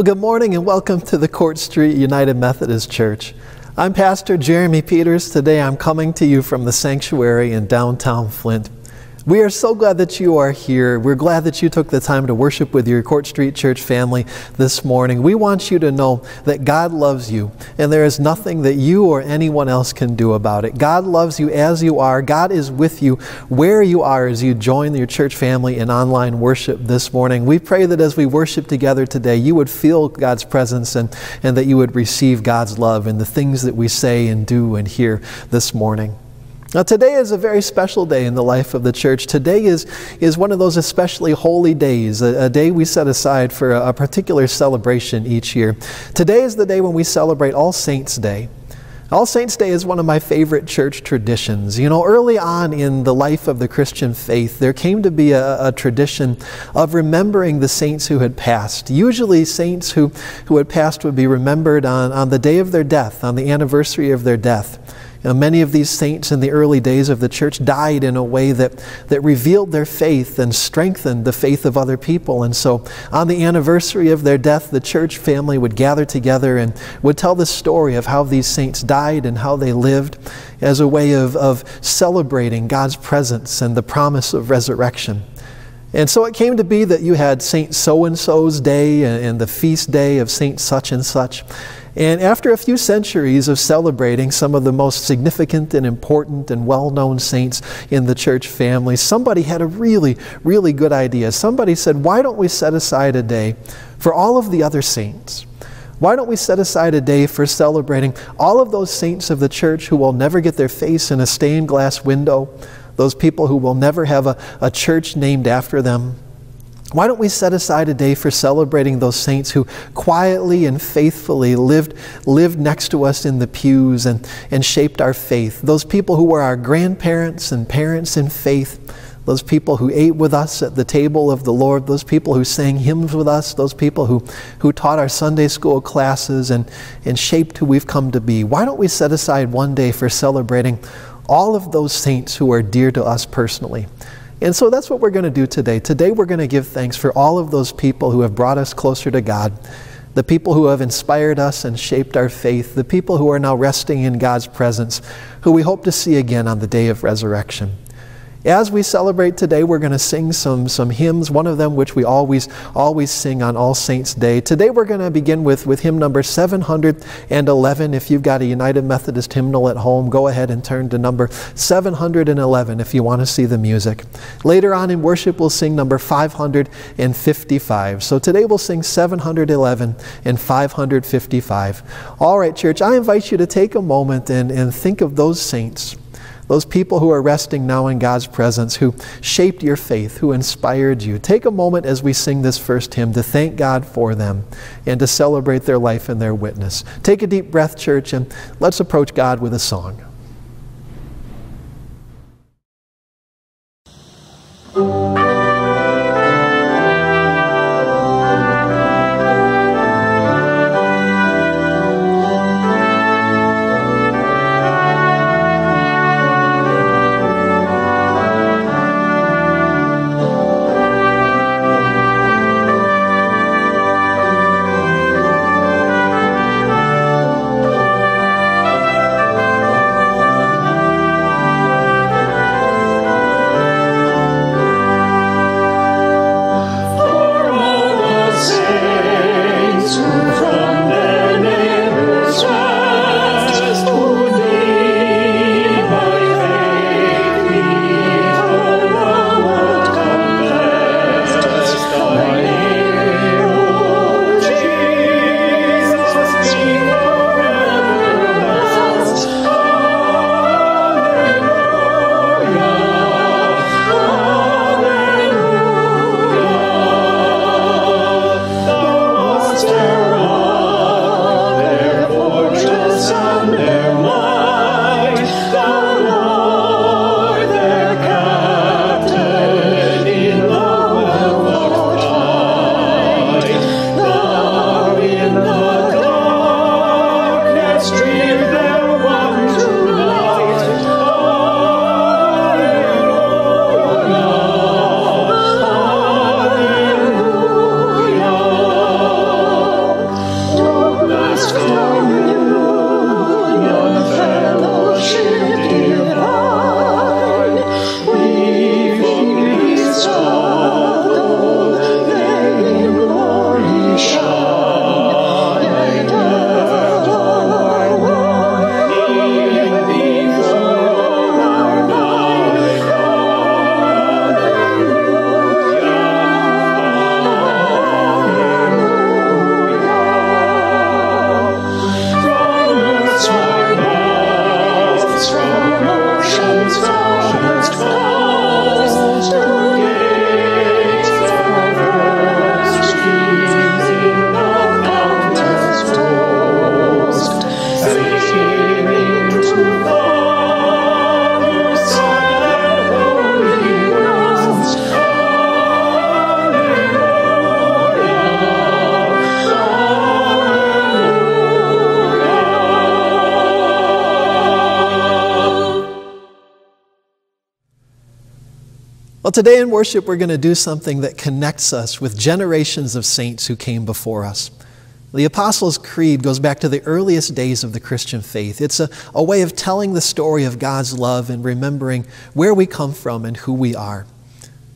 Well, good morning and welcome to the Court Street United Methodist Church. I'm Pastor Jeremy Peters. Today I'm coming to you from the sanctuary in downtown Flint. We are so glad that you are here. We're glad that you took the time to worship with your Court Street Church family this morning. We want you to know that God loves you and there is nothing that you or anyone else can do about it. God loves you as you are. God is with you where you are as you join your church family in online worship this morning. We pray that as we worship together today, you would feel God's presence and, and that you would receive God's love in the things that we say and do and hear this morning. Now, today is a very special day in the life of the church. Today is, is one of those especially holy days, a, a day we set aside for a, a, particular celebration each year. Today is the day when we celebrate All Saints' Day. All Saints' Day is one of my favorite church traditions. You know, early on in the life of the Christian faith, there came to be a, a tradition of remembering the saints who had passed. Usually, saints who, who had passed would be remembered on, on the day of their death, on the anniversary of their death. Know, many of these saints in the early days of the church died in a way that, that revealed their faith and strengthened the faith of other people. And so, on the anniversary of their death, the church family would gather together and would tell the story of how these saints died and how they lived as a way of, of celebrating God's presence and the promise of resurrection. And so it came to be that you had Saint so and so's day and the feast day of Saint such and such. And after a few centuries of celebrating some of the most significant and important and well known saints in the church family, somebody had a really, really good idea. Somebody said, Why don't we set aside a day for all of the other saints? Why don't we set aside a day for celebrating all of those saints of the church who will never get their face in a stained glass window, those people who will never have a, a church named after them? Why don't we set aside a day for celebrating those saints who quietly and faithfully lived, lived next to us in the pews and, and shaped our faith? Those people who were our grandparents and parents in faith, those people who ate with us at the table of the Lord, those people who sang hymns with us, those people who, who taught our Sunday school classes and, and shaped who we've come to be. Why don't we set aside one day for celebrating all of those saints who are dear to us personally? And so that's what we're going to do today. Today we're going to give thanks for all of those people who have brought us closer to God, the people who have inspired us and shaped our faith, the people who are now resting in God's presence, who we hope to see again on the day of resurrection. As we celebrate today, we're going to sing some, some hymns, one of them which we always, always sing on All Saints' Day. Today we're going to begin with, with hymn number 711. If you've got a United Methodist hymnal at home, go ahead and turn to number 711 if you want to see the music. Later on in worship, we'll sing number 555. So today we'll sing 711 and 555. All right, church, I invite you to take a moment and, and think of those saints those people who are resting now in God's presence, who shaped your faith, who inspired you. Take a moment as we sing this first hymn to thank God for them and to celebrate their life and their witness. Take a deep breath, church, and let's approach God with a song. Well, today in worship, we're going to do something that connects us with generations of saints who came before us. The Apostles' Creed goes back to the earliest days of the Christian faith. It's a, a way of telling the story of God's love and remembering where we come from and who we are.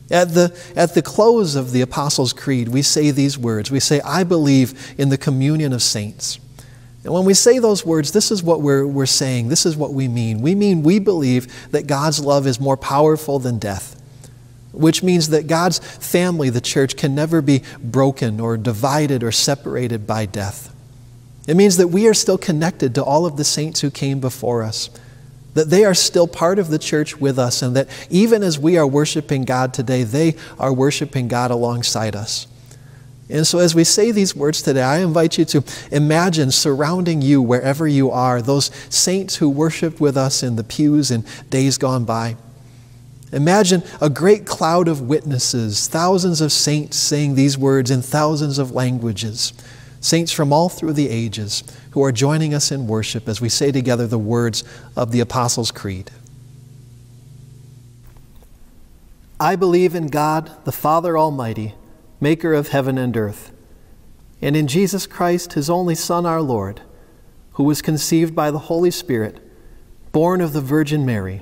At the, at the close of the Apostles' Creed, we say these words. We say, I believe in the communion of saints. And when we say those words, this is what we're, we're saying. This is what we mean. We mean we believe that God's love is more powerful than death, which means that God's family, the church, can never be broken or divided or separated by death. It means that we are still connected to all of the saints who came before us that they are still part of the church with us, and that even as we are worshiping God today, they are worshiping God alongside us. And so, as we say these words today, I invite you to imagine surrounding you wherever you are those saints who worshiped with us in the pews in days gone by. Imagine a great cloud of witnesses, thousands of saints saying these words in thousands of languages saints from all through the ages who are joining us in worship as we say together the words of the Apostles' Creed. I believe in God, the Father Almighty, maker of heaven and earth, and in Jesus Christ, his only Son, our Lord, who was conceived by the Holy Spirit, born of the Virgin Mary,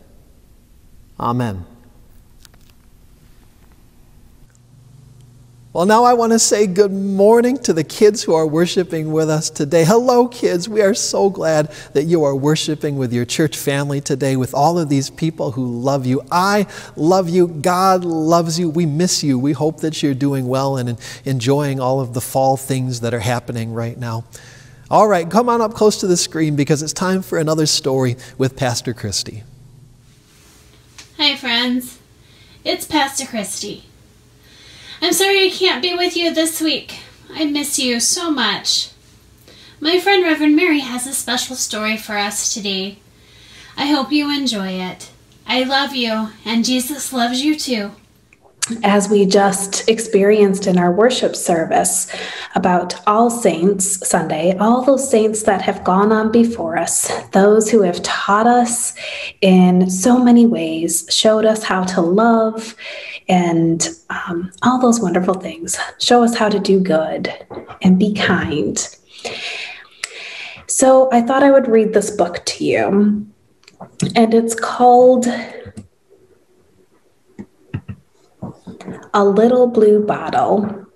Amen. Well, now I want to say good morning to the kids who are worshiping with us today. Hello, kids. We are so glad that you are worshiping with your church family today, with all of these people who love you. I love you. God loves you. We miss you. We hope that you're doing well and enjoying all of the fall things that are happening right now. All right, come on up close to the screen because it's time for another story with Pastor Christy. Hi, friends. It's Pastor Christy. I'm sorry I can't be with you this week. I miss you so much. My friend Reverend Mary has a special story for us today. I hope you enjoy it. I love you, and Jesus loves you too as we just experienced in our worship service about All Saints Sunday, all those saints that have gone on before us, those who have taught us in so many ways, showed us how to love and um, all those wonderful things, show us how to do good and be kind. So I thought I would read this book to you, and it's called A Little Blue Bottle.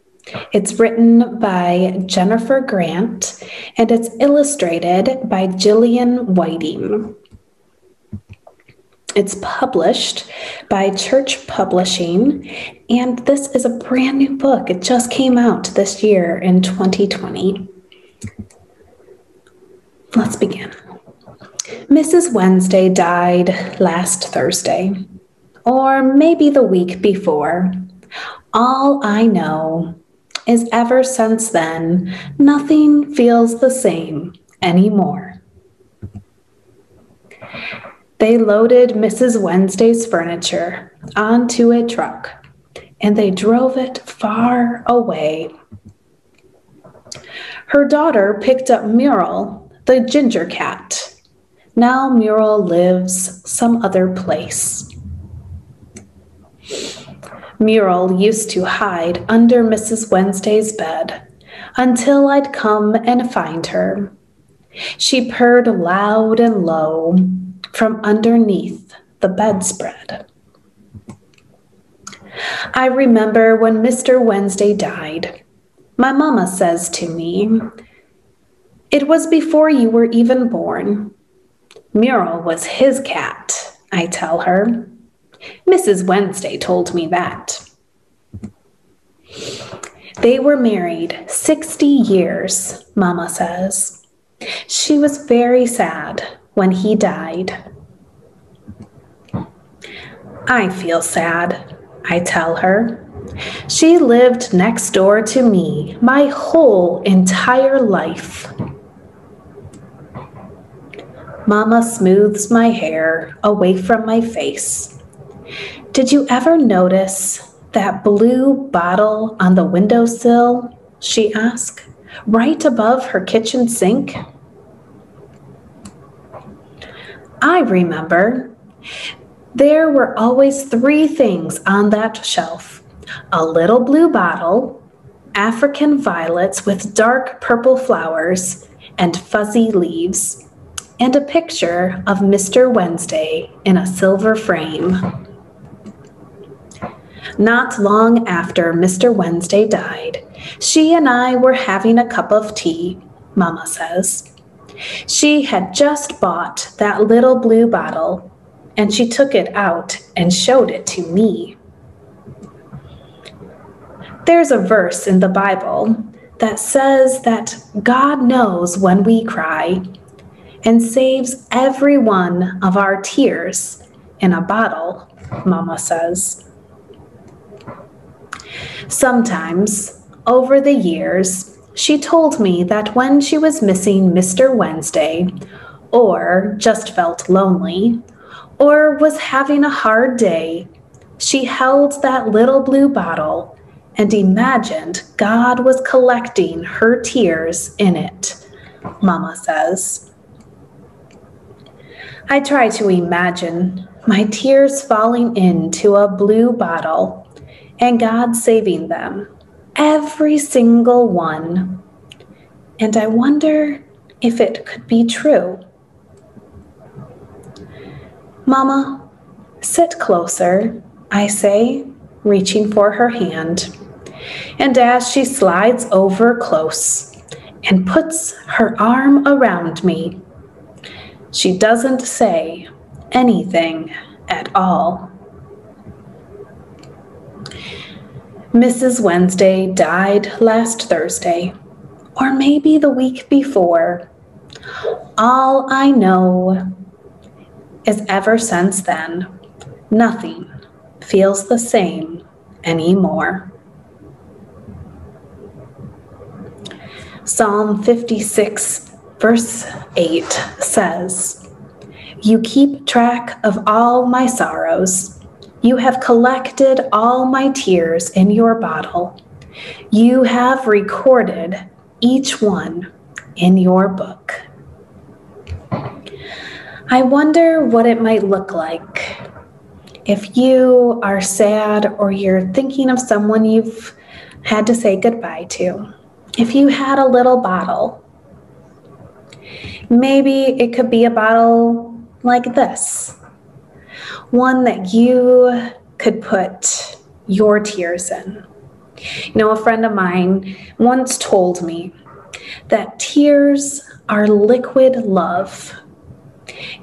It's written by Jennifer Grant and it's illustrated by Jillian Whiting. It's published by Church Publishing, and this is a brand new book. It just came out this year in 2020. Let's begin. Mrs. Wednesday died last Thursday, or maybe the week before. All I know is ever since then, nothing feels the same anymore. They loaded Mrs. Wednesday's furniture onto a truck and they drove it far away. Her daughter picked up Muriel, the ginger cat. Now Muriel lives some other place. Muriel used to hide under Mrs. Wednesday's bed until I'd come and find her. She purred loud and low from underneath the bedspread. I remember when Mr. Wednesday died. My mama says to me, It was before you were even born. Muriel was his cat, I tell her. Mrs. Wednesday told me that. They were married 60 years, Mama says. She was very sad when he died. I feel sad, I tell her. She lived next door to me my whole entire life. Mama smooths my hair away from my face. Did you ever notice that blue bottle on the windowsill? She asked, right above her kitchen sink. I remember. There were always three things on that shelf a little blue bottle, African violets with dark purple flowers and fuzzy leaves, and a picture of Mr. Wednesday in a silver frame. Not long after Mr. Wednesday died, she and I were having a cup of tea, Mama says. She had just bought that little blue bottle, and she took it out and showed it to me. There's a verse in the Bible that says that God knows when we cry and saves every one of our tears in a bottle, Mama says. Sometimes, over the years, she told me that when she was missing Mr. Wednesday, or just felt lonely, or was having a hard day, she held that little blue bottle and imagined God was collecting her tears in it, Mama says. I try to imagine my tears falling into a blue bottle and God saving them, every single one. And I wonder if it could be true. Mama, sit closer, I say, reaching for her hand and as she slides over close and puts her arm around me, she doesn't say anything at all. Mrs. Wednesday died last Thursday, or maybe the week before. All I know is ever since then, nothing feels the same anymore. Psalm 56, verse 8 says, You keep track of all my sorrows. You have collected all my tears in your bottle. You have recorded each one in your book. I wonder what it might look like if you are sad or you're thinking of someone you've had to say goodbye to if you had a little bottle, maybe it could be a bottle like this one that you could put your tears in. You know, a friend of mine once told me that tears are liquid love.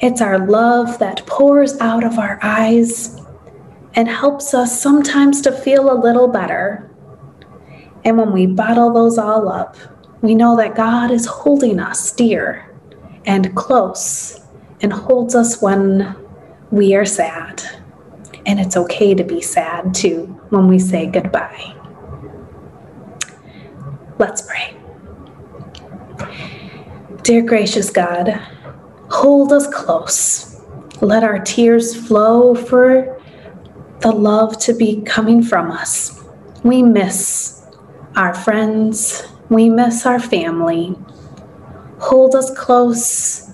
It's our love that pours out of our eyes and helps us sometimes to feel a little better and when we bottle those all up, we know that God is holding us dear and close and holds us when we are sad. And it's okay to be sad too when we say goodbye. Let's pray. Dear gracious God, hold us close. Let our tears flow for the love to be coming from us. We miss our friends, we miss our family. Hold us close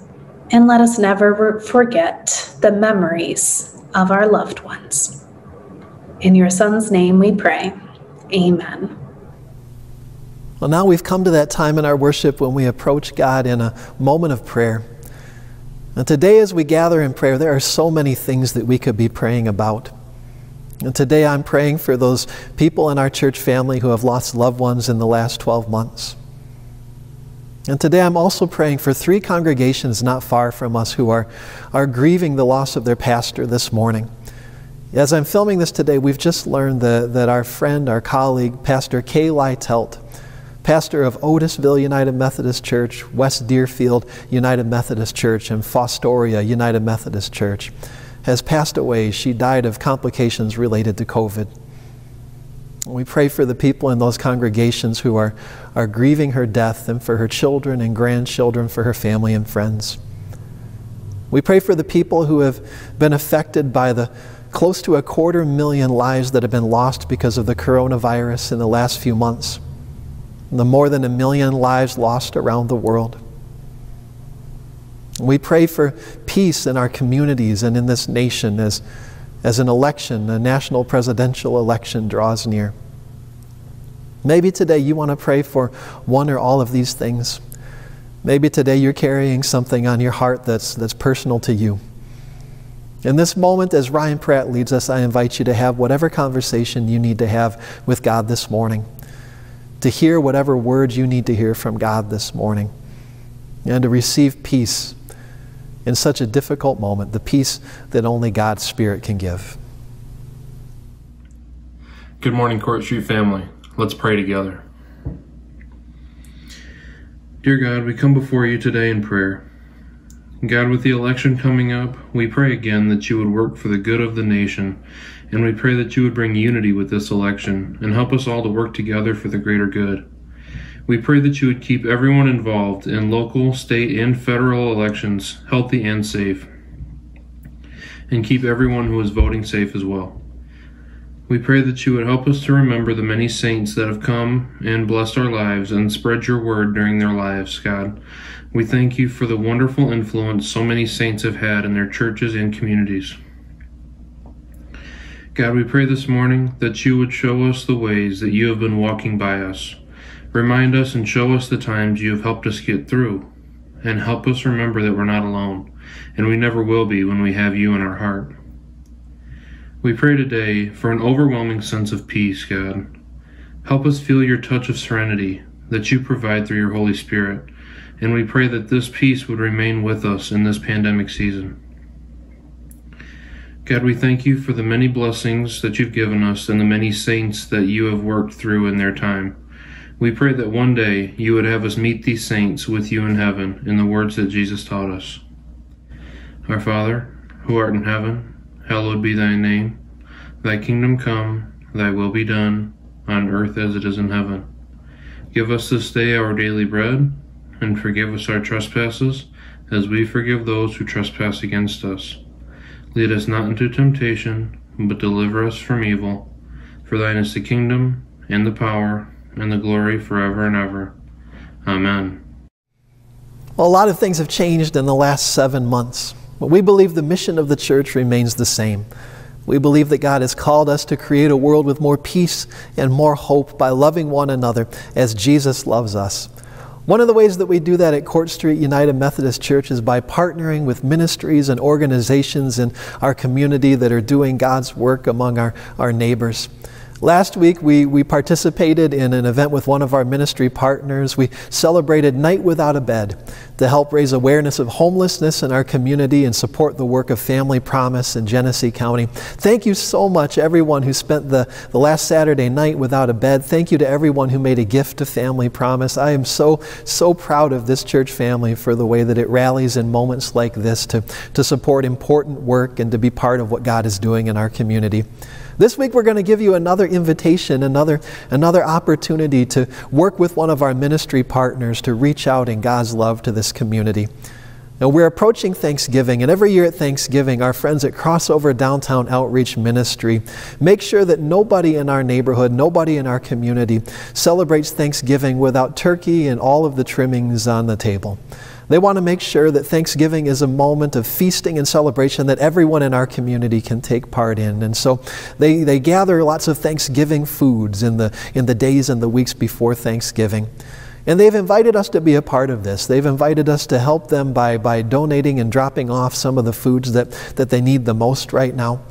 and let us never forget the memories of our loved ones. In your Son's name we pray. Amen. Well, now we've come to that time in our worship when we approach God in a moment of prayer. And today, as we gather in prayer, there are so many things that we could be praying about. And today I'm praying for those people in our church family who have lost loved ones in the last 12 months. And today I'm also praying for three congregations not far from us who are, are grieving the loss of their pastor this morning. As I'm filming this today, we've just learned that, that our friend, our colleague, Pastor Kay Lytelt, pastor of Otisville United Methodist Church, West Deerfield United Methodist Church, and Fostoria United Methodist Church, has passed away. She died of complications related to COVID. We pray for the people in those congregations who are, are grieving her death and for her children and grandchildren, for her family and friends. We pray for the people who have been affected by the close to a quarter million lives that have been lost because of the coronavirus in the last few months, the more than a million lives lost around the world. We pray for peace in our communities and in this nation as as an election, a national presidential election draws near. Maybe today you want to pray for one or all of these things. Maybe today you're carrying something on your heart that's, that's personal to you. In this moment, as Ryan Pratt leads us, I invite you to have whatever conversation you need to have with God this morning, to hear whatever words you need to hear from God this morning, and to receive peace in such a difficult moment, the peace that only God's Spirit can give. Good morning, Court Street family. Let's pray together. Dear God, we come before you today in prayer. God, with the election coming up, we pray again that you would work for the good of the nation, and we pray that you would bring unity with this election and help us all to work together for the greater good. We pray that you would keep everyone involved in local, state, and federal elections healthy and safe, and keep everyone who is voting safe as well. We pray that you would help us to remember the many saints that have come and blessed our lives and spread your word during their lives, God. We thank you for the wonderful influence so many saints have had in their churches and communities. God, we pray this morning that you would show us the ways that you have been walking by us. Remind us and show us the times you have helped us get through, and help us remember that we're not alone, and we never will be when we have you in our heart. We pray today for an overwhelming sense of peace, God. Help us feel your touch of serenity that you provide through your Holy Spirit, and we pray that this peace would remain with us in this pandemic season. God, we thank you for the many blessings that you've given us and the many saints that you have worked through in their time. We pray that one day you would have us meet these saints with you in heaven in the words that Jesus taught us. Our Father, who art in heaven, hallowed be thy name. Thy kingdom come, thy will be done, on earth as it is in heaven. Give us this day our daily bread, and forgive us our trespasses, as we forgive those who trespass against us. Lead us not into temptation, but deliver us from evil. For thine is the kingdom, and the power, and the glory forever and ever. Amen. Well, a lot of things have changed in the last seven months, but we believe the mission of the church remains the same. We believe that God has called us to create a world with more peace and more hope by loving one another as Jesus loves us. One of the ways that we do that at Court Street United Methodist Church is by partnering with ministries and organizations in our community that are doing God's work among our, our neighbors. Last week, we, we participated in an event with one of our ministry partners. We celebrated Night Without a Bed to help raise awareness of homelessness in our community and support the work of Family Promise in Genesee County. Thank you so much, everyone who spent the, the last Saturday night without a bed. Thank you to everyone who made a gift to Family Promise. I am so, so proud of this church family for the way that it rallies in moments like this to, to support important work and to be part of what God is doing in our community. This week we're going to give you another invitation, another, another opportunity to work with one of our ministry partners to reach out in God's love to this community. Now, we're approaching Thanksgiving, and every year at Thanksgiving, our friends at Crossover Downtown Outreach Ministry make sure that nobody in our neighborhood, nobody in our community celebrates Thanksgiving without turkey and all of the trimmings on the table. They want to make sure that Thanksgiving is a moment of feasting and celebration that everyone in our community can take part in. And so they, they gather lots of Thanksgiving foods in the, in the days and the weeks before Thanksgiving. And they've invited us to be a part of this. They've invited us to help them by, by donating and dropping off some of the foods that, that they need the most right now.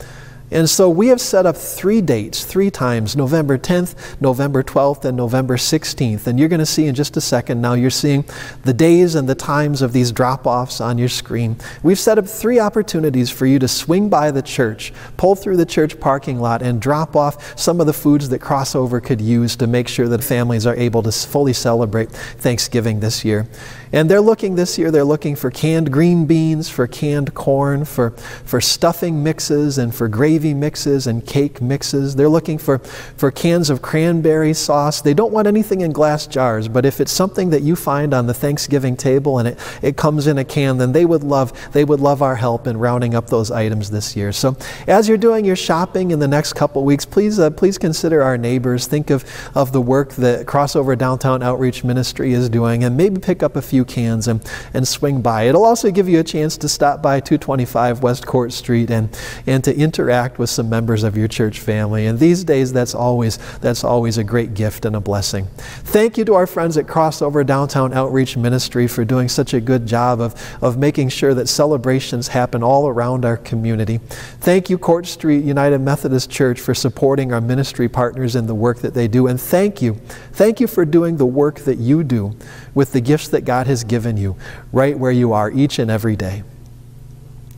And so we have set up three dates, three times November 10th, November 12th, and November 16th. And you're going to see in just a second now, you're seeing the days and the times of these drop offs on your screen. We've set up three opportunities for you to swing by the church, pull through the church parking lot, and drop off some of the foods that Crossover could use to make sure that families are able to fully celebrate Thanksgiving this year. And they're looking this year, they're looking for canned green beans, for canned corn, for, for stuffing mixes, and for gravy mixes and cake mixes. They're looking for, for cans of cranberry sauce. They don't want anything in glass jars, but if it's something that you find on the Thanksgiving table and it, it comes in a can, then they would love they would love our help in rounding up those items this year. So as you're doing your shopping in the next couple weeks, please uh, please consider our neighbors. Think of, of the work that Crossover Downtown Outreach Ministry is doing and maybe pick up a few cans and, and swing by. It'll also give you a chance to stop by 225 West Court Street and, and to interact with some members of your church family. And these days, that's always, that's always a great gift and a blessing. Thank you to our friends at Crossover Downtown Outreach Ministry for doing such a good job of, of making sure that celebrations happen all around our community. Thank you, Court Street United Methodist Church, for supporting our ministry partners in the work that they do. And thank you, thank you for doing the work that you do with the gifts that God has given you right where you are each and every day.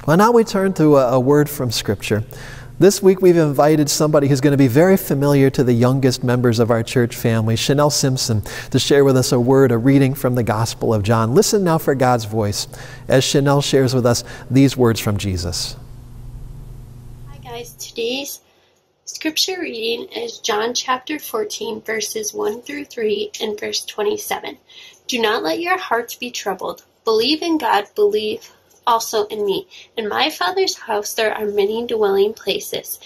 Well, now we turn to a, a word from Scripture. This week we've invited somebody who's going to be very familiar to the youngest members of our church family, Chanel Simpson, to share with us a word, a reading from the Gospel of John. Listen now for God's voice as Chanel shares with us these words from Jesus. Hi guys, today's scripture reading is John chapter 14, verses 1 through 3 and verse 27. Do not let your hearts be troubled. Believe in God, believe also in me. In my Father's house there are many dwelling places.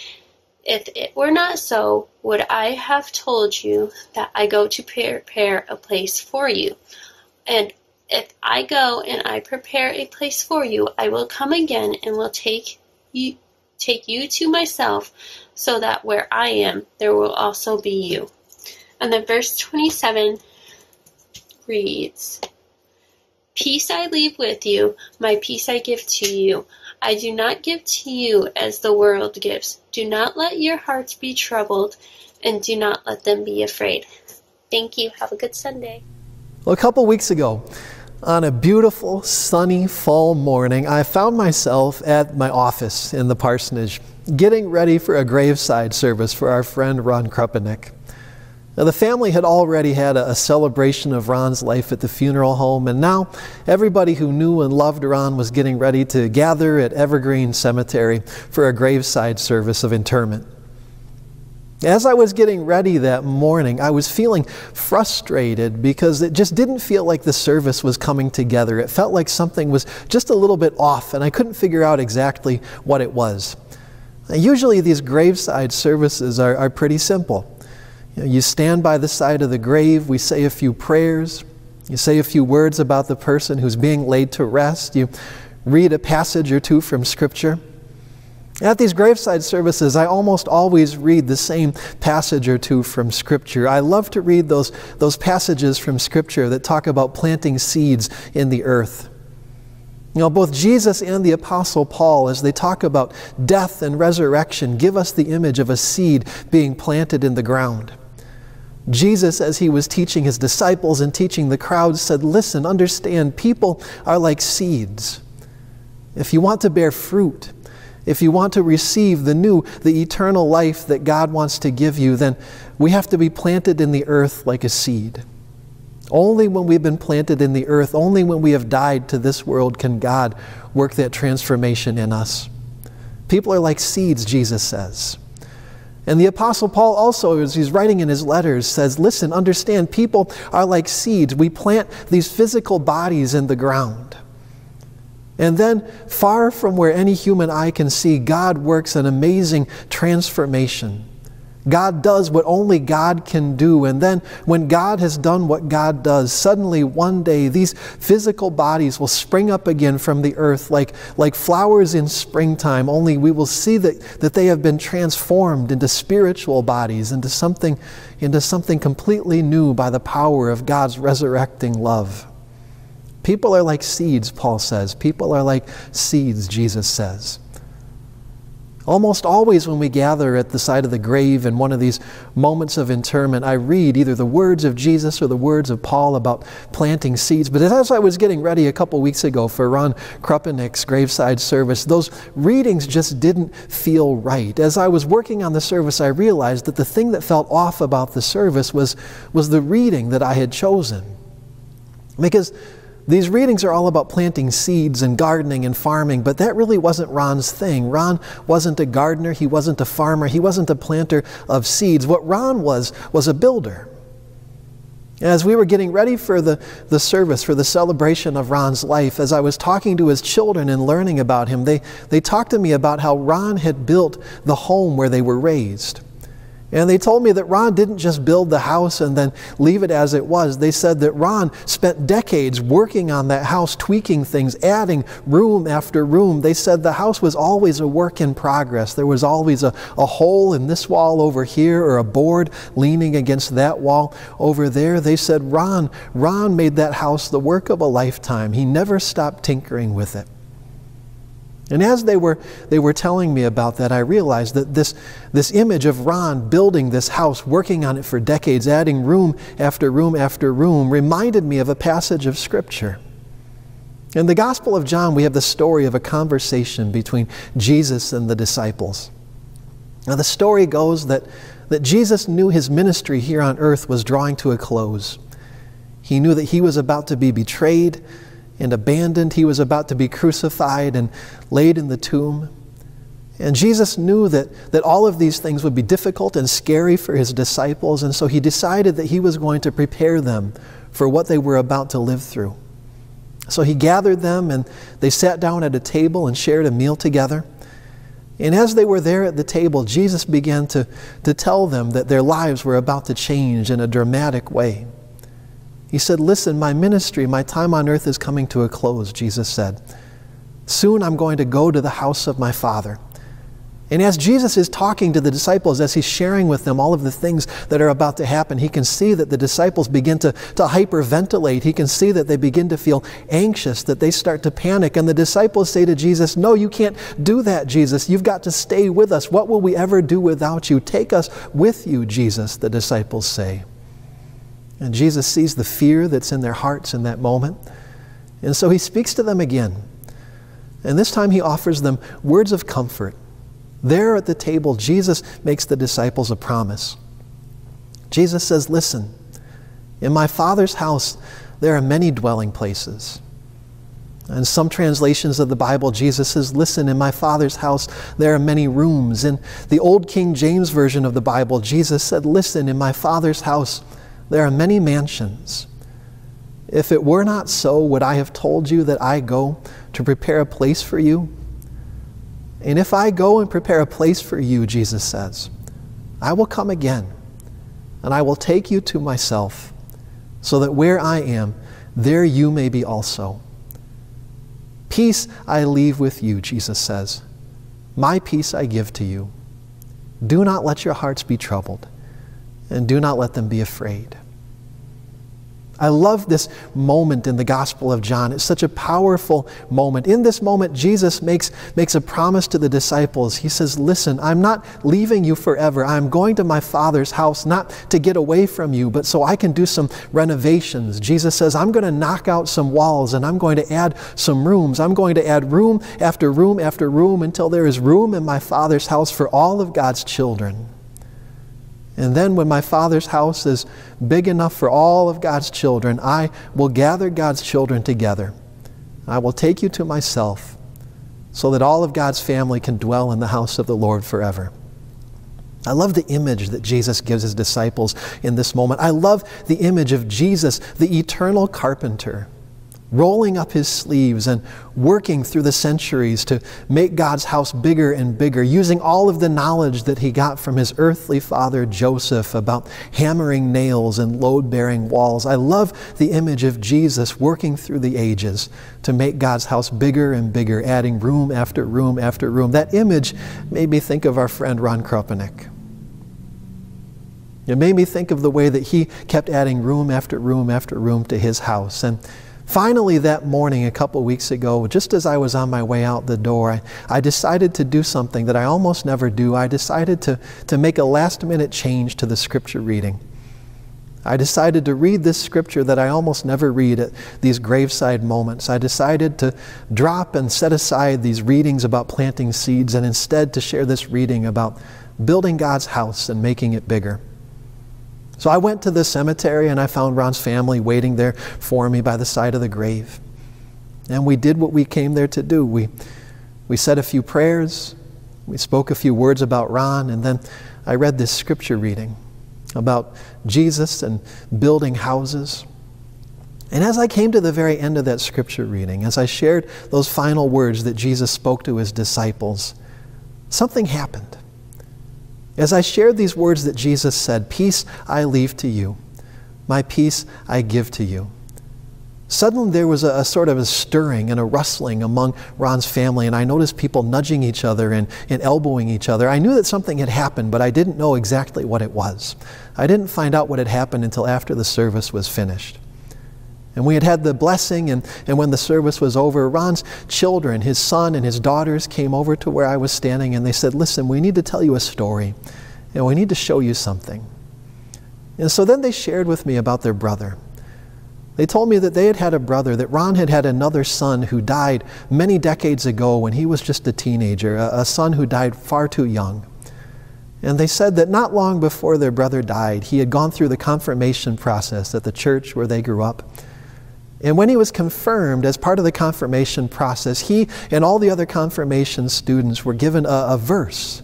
If it were not so, would I have told you that I go to prepare a place for you? And if I go and I prepare a place for you, I will come again and will take you take you to myself, so that where I am, there will also be you. And then verse 27 reads, Peace I leave with you, my peace I give to you. I do not give to you as the world gives. Do not let your hearts be troubled, and do not let them be afraid. Thank you. Have a good Sunday. Well, a couple weeks ago, on a beautiful, sunny fall morning, I found myself at my office in the parsonage getting ready for a graveside service for our friend Ron Krupenik. Now, the family had already had a, celebration of Ron's life at the funeral home, and now everybody who knew and loved Ron was getting ready to gather at Evergreen Cemetery for a graveside service of interment. As I was getting ready that morning, I was feeling frustrated because it just didn't feel like the service was coming together. It felt like something was just a little bit off, and I couldn't figure out exactly what it was. Usually, these graveside services are, are pretty simple. You, stand by the side of the grave, we say a few prayers, you say a few words about the person who's being laid to rest, you read a passage or two from Scripture. At these graveside services, I almost always read the same passage or two from Scripture. I love to read those, those passages from Scripture that talk about planting seeds in the earth. You know, both Jesus and the Apostle Paul, as they talk about death and resurrection, give us the image of a seed being planted in the ground. Jesus, as he was teaching his disciples and teaching the crowd, said, Listen, understand, people are like seeds. If you want to bear fruit, if you want to receive the new, the eternal life that God wants to give you, then we have to be planted in the earth like a seed. Only when we've been planted in the earth, only when we have died to this world, can God work that transformation in us. People are like seeds, Jesus says. And the Apostle Paul also, as he's writing in his letters, says, Listen, understand, people are like seeds. We plant these physical bodies in the ground. And then, far from where any human eye can see, God works an amazing transformation. God does what only God can do. And then, when God has done what God does, suddenly one day these physical bodies will spring up again from the earth like, like flowers in springtime, only we will see that, that they have been transformed into spiritual bodies, into something, into something completely new by the power of God's resurrecting love. People are like seeds, Paul says. People are like seeds, Jesus says. Almost always, when we gather at the side of the grave in one of these moments of interment, I read either the words of Jesus or the words of Paul about planting seeds. But as I was getting ready a couple weeks ago for Ron Krupenik's graveside service, those readings just didn't feel right. As I was working on the service, I realized that the thing that felt off about the service was, was the reading that I had chosen. Because These readings are all about planting seeds and gardening and farming, but that really wasn't Ron's thing. Ron wasn't a gardener, he wasn't a farmer, he wasn't a planter of seeds. What Ron was, was a builder. As we were getting ready for the, the service, for the celebration of Ron's life, as I was talking to his children and learning about him, they, they talked to me about how Ron had built the home where they were raised. And they told me that Ron didn't just build the house and then leave it as it was. They said that Ron spent decades working on that house, tweaking things, adding room after room. They said the house was always a work in progress. There was always a, a hole in this wall over here or a board leaning against that wall over there. They said Ron, Ron made that house the work of a lifetime. He never stopped tinkering with it. And as they were, they were telling me about that, I realized that this, this image of Ron building this house, working on it for decades, adding room after room after room, reminded me of a passage of Scripture. In the Gospel of John, we have the story of a conversation between Jesus and the disciples. Now, the story goes that, that Jesus knew his ministry here on earth was drawing to a close. He knew that he was about to be betrayed and abandoned. He was about to be crucified and laid in the tomb. And Jesus knew that, that all of these things would be difficult and scary for his disciples, and so he decided that he was going to prepare them for what they were about to live through. So he gathered them, and they sat down at a table and shared a meal together. And as they were there at the table, Jesus began to, to tell them that their lives were about to change in a dramatic way. He said, Listen, my ministry, my time on earth is coming to a close, Jesus said. Soon I'm going to go to the house of my Father. And as Jesus is talking to the disciples, as he's sharing with them all of the things that are about to happen, he can see that the disciples begin to, to hyperventilate. He can see that they begin to feel anxious, that they start to panic. And the disciples say to Jesus, No, you can't do that, Jesus. You've got to stay with us. What will we ever do without you? Take us with you, Jesus, the disciples say. And Jesus sees the fear that's in their hearts in that moment. And so he speaks to them again. And this time he offers them words of comfort. There at the table, Jesus makes the disciples a promise. Jesus says, Listen, in my Father's house there are many dwelling places. In some translations of the Bible, Jesus says, Listen, in my Father's house there are many rooms. In the Old King James Version of the Bible, Jesus said, Listen, in my Father's house there are many mansions. If it were not so, would I have told you that I go to prepare a place for you? And if I go and prepare a place for you, Jesus says, I will come again, and I will take you to myself, so that where I am, there you may be also. Peace I leave with you, Jesus says. My peace I give to you. Do not let your hearts be troubled, and do not let them be afraid. I love this moment in the Gospel of John. It's such a powerful moment. In this moment, Jesus makes, makes a promise to the disciples. He says, Listen, I'm not leaving you forever. I'm going to my Father's house, not to get away from you, but so I can do some renovations. Jesus says, I'm going to knock out some walls and I'm going to add some rooms. I'm going to add room after room after room until there is room in my Father's house for all of God's children. And then, when my Father's house is big enough for all of God's children, I will gather God's children together. I will take you to myself so that all of God's family can dwell in the house of the Lord forever. I love the image that Jesus gives his disciples in this moment. I love the image of Jesus, the eternal carpenter rolling up his sleeves and working through the centuries to make God's house bigger and bigger, using all of the knowledge that he got from his earthly father Joseph about hammering nails and load bearing walls. I love the image of Jesus working through the ages to make God's house bigger and bigger, adding room after room after room. That image made me think of our friend Ron Krupenik. It made me think of the way that he kept adding room after room after room to his house. And Finally, that morning, a couple weeks ago, just as I was on my way out the door, I, I, decided to do something that I almost never do. I decided to, to make a last minute change to the scripture reading. I decided to read this scripture that I almost never read at these graveside moments. I decided to drop and set aside these readings about planting seeds and instead to share this reading about building God's house and making it bigger. So I went to the cemetery and I found Ron's family waiting there for me by the side of the grave. And we did what we came there to do. We, we said a few prayers, we spoke a few words about Ron, and then I read this scripture reading about Jesus and building houses. And as I came to the very end of that scripture reading, as I shared those final words that Jesus spoke to his disciples, something happened. As I shared these words that Jesus said, Peace I leave to you, my peace I give to you. Suddenly there was a, a, sort of a stirring and a rustling among Ron's family, and I noticed people nudging each other and, and elbowing each other. I knew that something had happened, but I didn't know exactly what it was. I didn't find out what had happened until after the service was finished. And we had had the blessing, and, and when the service was over, Ron's children, his son and his daughters, came over to where I was standing and they said, Listen, we need to tell you a story, and we need to show you something. And so then they shared with me about their brother. They told me that they had had a brother, that Ron had had another son who died many decades ago when he was just a teenager, a, a son who died far too young. And they said that not long before their brother died, he had gone through the confirmation process at the church where they grew up. And when he was confirmed, as part of the confirmation process, he and all the other confirmation students were given a, a verse.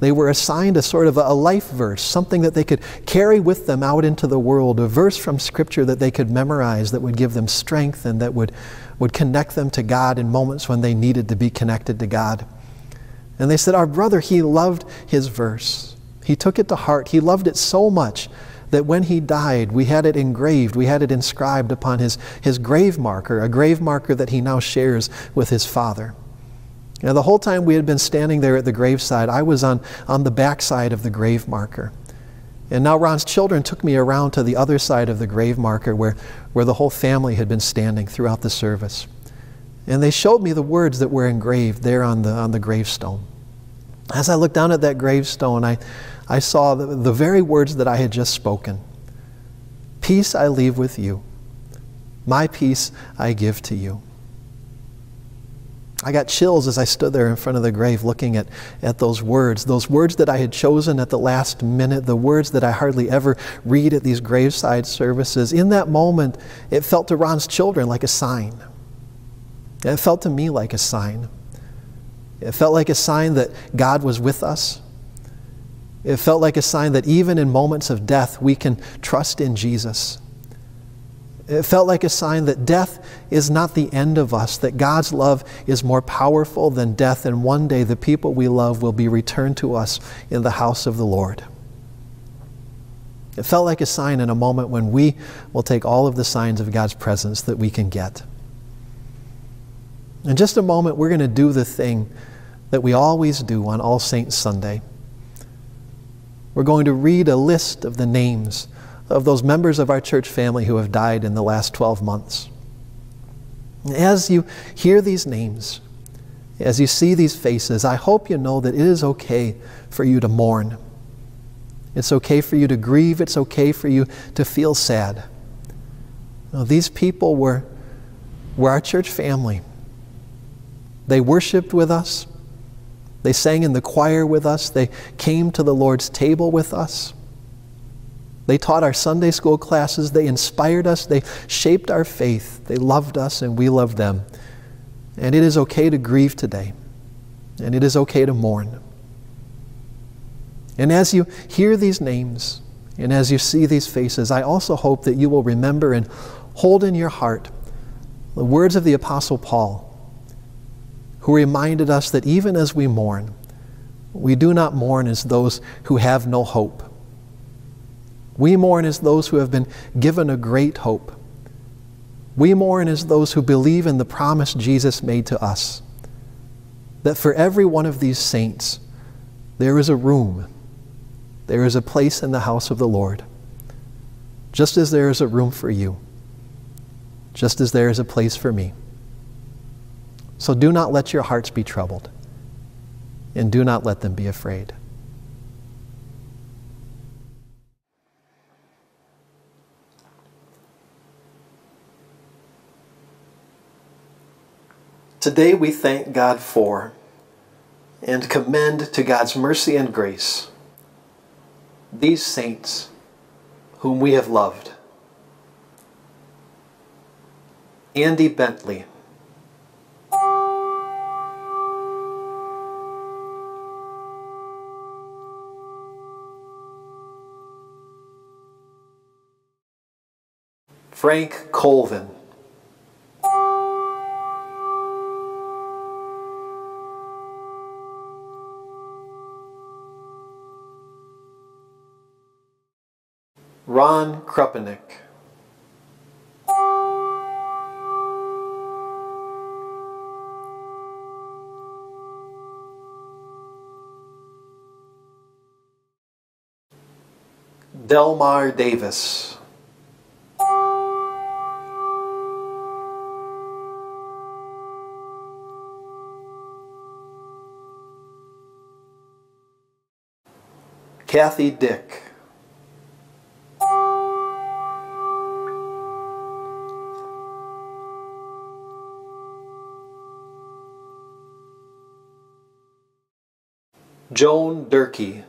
They were assigned a sort of a life verse, something that they could carry with them out into the world, a verse from Scripture that they could memorize that would give them strength and that would, would connect them to God in moments when they needed to be connected to God. And they said, Our brother, he loved his verse. He took it to heart. He loved it so much that when he died, we had it engraved, we had it inscribed upon his, his grave marker, a grave marker that he now shares with his father. Now, the whole time we had been standing there at the graveside, I was on, on the backside of the grave marker. And now Ron's children took me around to the other side of the grave marker where, where the whole family had been standing throughout the service. And they showed me the words that were engraved there on the, on the gravestone. As I looked down at that gravestone, I, I saw the, the very words that I had just spoken Peace I leave with you, my peace I give to you. I got chills as I stood there in front of the grave looking at, at those words, those words that I had chosen at the last minute, the words that I hardly ever read at these graveside services. In that moment, it felt to Ron's children like a sign. It felt to me like a sign. It felt like a sign that God was with us, it felt like a sign that even in moments of death, we can trust in Jesus. It felt like a sign that death is not the end of us, that God's love is more powerful than death, and one day the people we love will be returned to us in the house of the Lord. It felt like a sign in a moment when we will take all of the signs of God's presence that we can get. In just a moment, we're going to do the thing that we always do on All Saints Sunday. We're going to read a list of the names of those members of our church family who have died in the last 12 months. As you hear these names, as you see these faces, I hope you know that it is okay for you to mourn. It's okay for you to grieve. It's okay for you to feel sad. Now, these people were, were our church family. They worshiped with us. They sang in the choir with us. They came to the Lord's table with us. They taught our Sunday school classes. They inspired us. They shaped our faith. They loved us, and we loved them. And it is okay to grieve today, and it is okay to mourn. And as you hear these names, and as you see these faces, I also hope that you will remember and hold in your heart the words of the Apostle Paul who reminded us that even as we mourn, we do not mourn as those who have no hope. We mourn as those who have been given a great hope. We mourn as those who believe in the promise Jesus made to us that for every one of these saints, there is a room, there is a place in the house of the Lord, just as there is a room for you, just as there is a place for me. So do not let your hearts be troubled, and do not let them be afraid. Today we thank God for and commend to God's mercy and grace these saints whom we have loved. Andy Bentley. Frank Colvin. Ron Krupenik. Delmar Davis. Kathy Dick. Joan Durkee.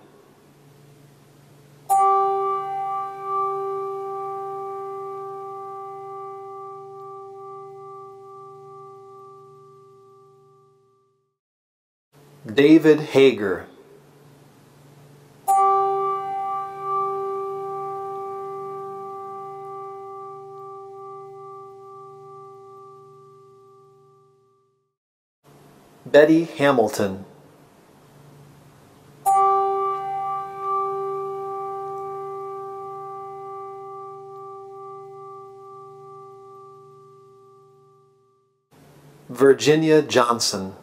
David Hager. Betty Hamilton. Virginia Johnson.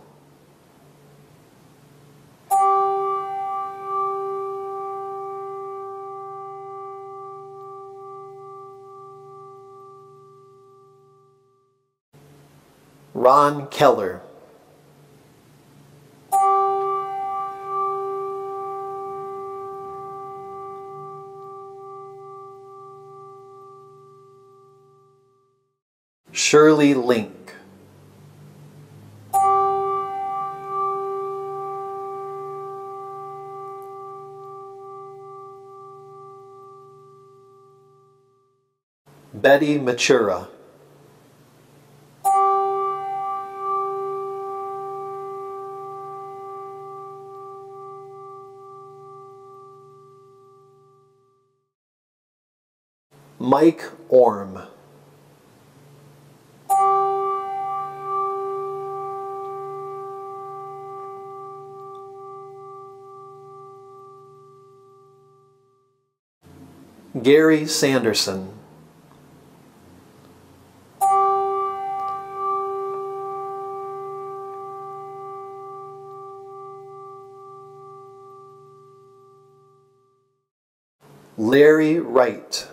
Ron Keller. Shirley Link. Betty Matura. Mike Orm. Gary Sanderson. Larry Wright.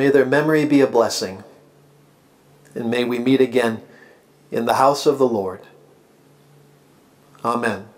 May their memory be a blessing, and may we meet again in the house of the Lord. Amen.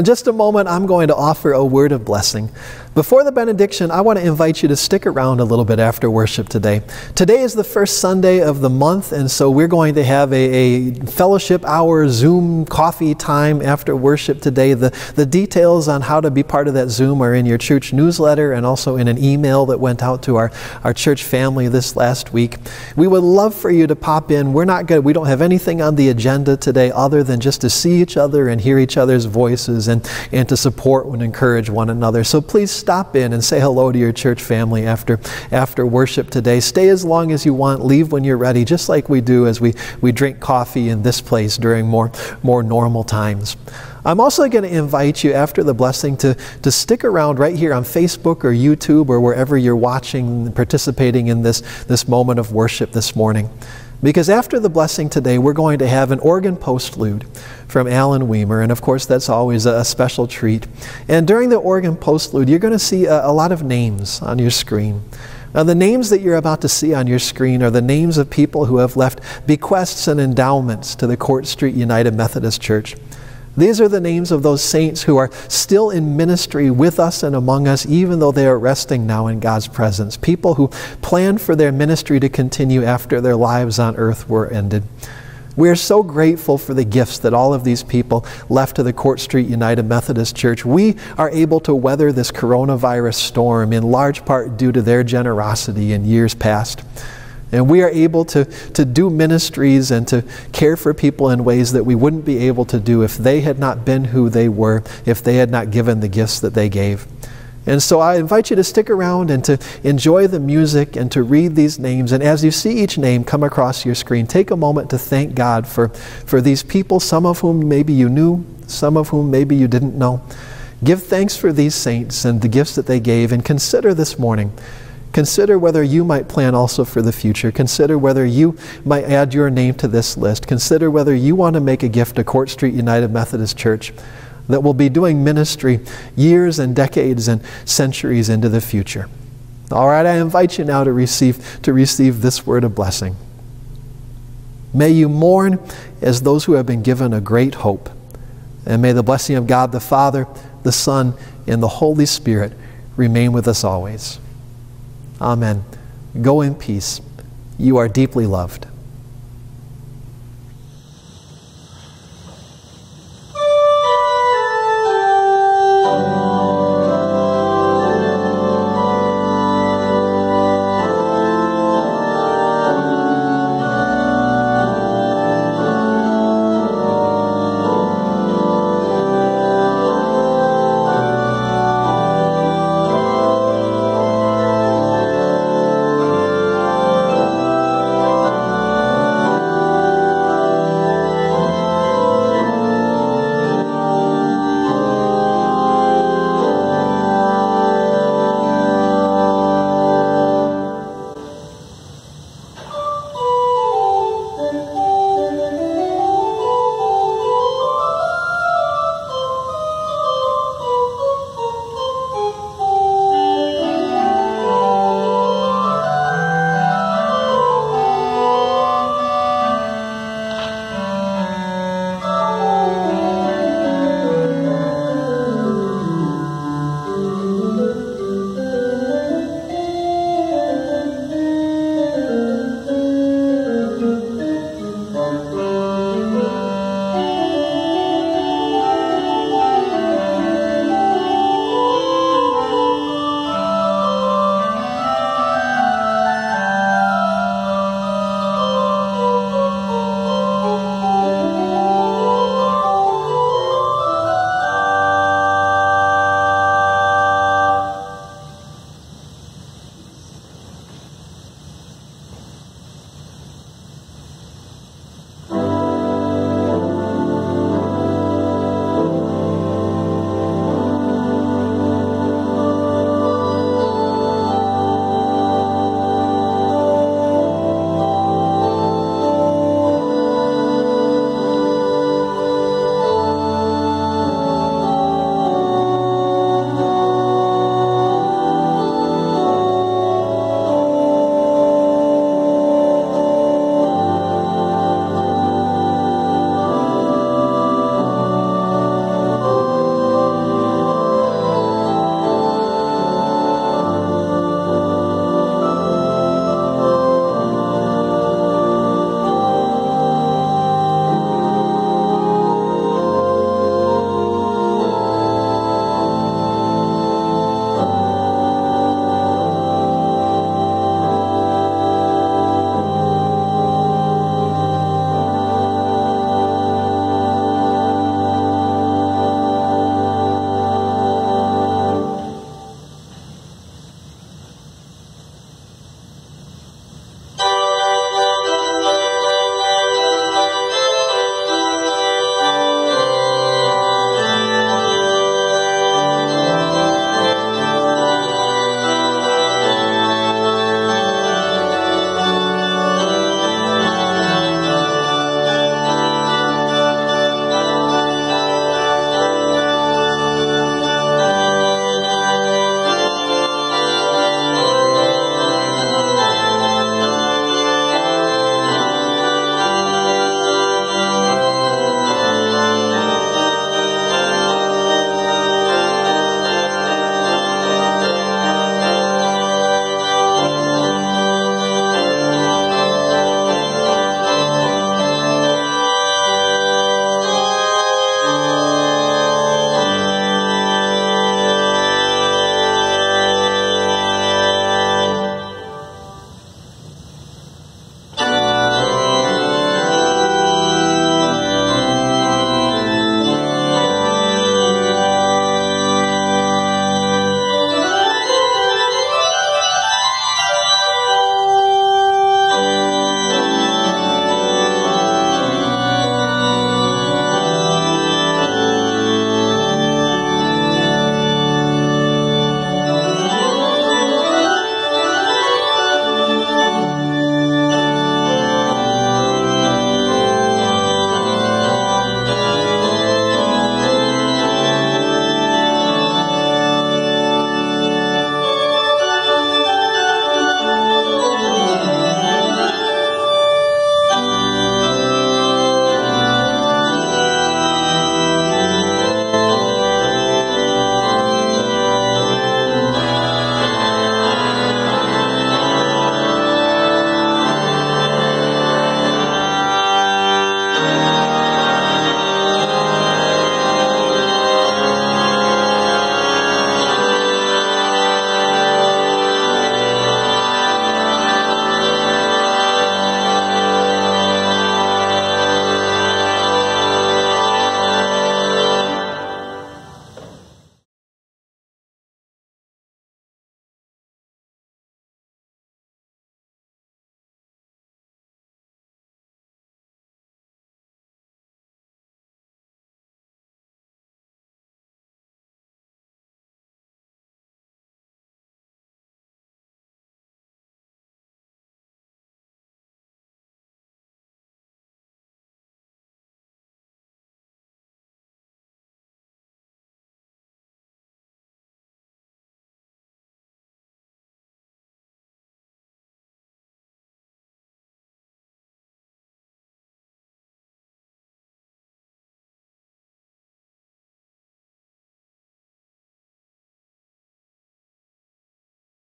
Well, in just a moment, I'm going to offer a word of blessing. Before the benediction, I want to invite you to stick around a little bit after worship today. Today is the first Sunday of the month, and so we're going to have a, a fellowship hour Zoom coffee time after worship today. The, the details on how to be part of that Zoom are in your church newsletter and also in an email that went out to our, our church family this last week. We would love for you to pop in. We're not good, we don't have anything on the agenda today other than just to see each other and hear each other's voices and, and to support and encourage one another. So please stop in and say hello to your church family after, after worship today. Stay as long as you want, leave when you're ready, just like we do as we, we drink coffee in this place during more, more normal times. I'm also going to invite you after the blessing to, to stick around right here on Facebook or YouTube or wherever you're watching and participating in this, this moment of worship this morning. Because after the blessing today, we're going to have an organ postlude from Alan Weimer, and of course, that's always a special treat. And during the organ postlude, you're going to see a, a lot of names on your screen. Now, the names that you're about to see on your screen are the names of people who have left bequests and endowments to the Court Street United Methodist Church. These are the names of those saints who are still in ministry with us and among us, even though they are resting now in God's presence. People who planned for their ministry to continue after their lives on earth were ended. We are so grateful for the gifts that all of these people left to the Court Street United Methodist Church. We are able to weather this coronavirus storm in large part due to their generosity in years past. And we are able to, to do ministries and to care for people in ways that we wouldn't be able to do if they had not been who they were, if they had not given the gifts that they gave. And so I invite you to stick around and to enjoy the music and to read these names. And as you see each name come across your screen, take a moment to thank God for, for these people, some of whom maybe you knew, some of whom maybe you didn't know. Give thanks for these saints and the gifts that they gave, and consider this morning Consider whether you might plan also for the future. Consider whether you might add your name to this list. Consider whether you want to make a gift to Court Street United Methodist Church that will be doing ministry years and decades and centuries into the future. All right, I invite you now to receive, to receive this word of blessing. May you mourn as those who have been given a great hope. And may the blessing of God the Father, the Son, and the Holy Spirit remain with us always. Amen. Go in peace. You are deeply loved.